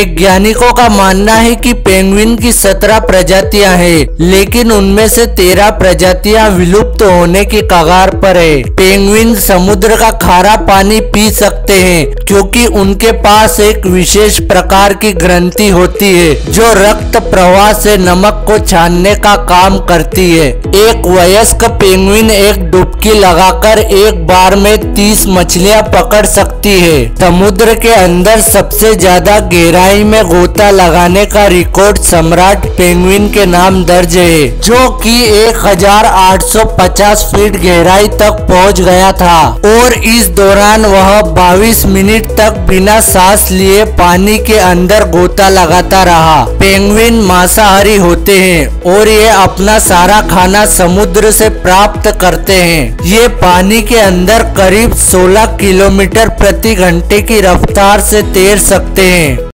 वैज्ञानिकों का मानना है कि पेंगुइन की सत्रह प्रजातियाँ हैं, लेकिन उनमें से तेरह प्रजातियाँ विलुप्त होने की कगार पर है। पेंगुइन समुद्र का खारा पानी पी सकते हैं क्योंकि उनके पास एक विशेष प्रकार की ग्रंथि होती है जो रक्त प्रवाह से नमक को छानने का काम करती है। एक वयस्क पेंगुइन एक डुबकी लगाकर एक बार में तीस मछलियाँ पकड़ सकती है। समुद्र के अंदर सबसे ज़्यादा गहराई में गोता लगाने का रिकॉर्ड सम्राट पेंगुइन के नाम दर्ज है, जो कि 1850 फीट गहराई तक पहुँच गया था। और इस दौरान वह 22 मिनट तक बिना सांस लिए पानी के अंदर गोता लगाता रहा। पेंगुइन मांसाहारी होते हैं और ये अपना सारा खाना समुद्र से प्राप्त करते हैं। ये पानी के अंदर करीब 16 किलोमीटर प्रति घंटे की रफ्तार से तैर सकते हैं।